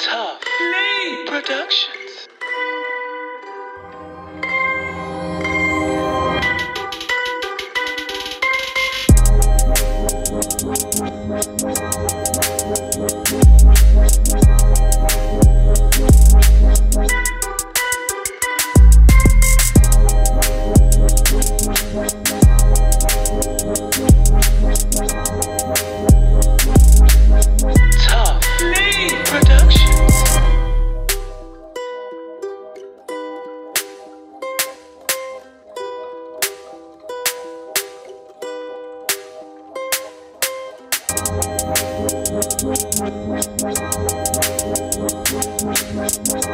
Tough Lee Productions. Tough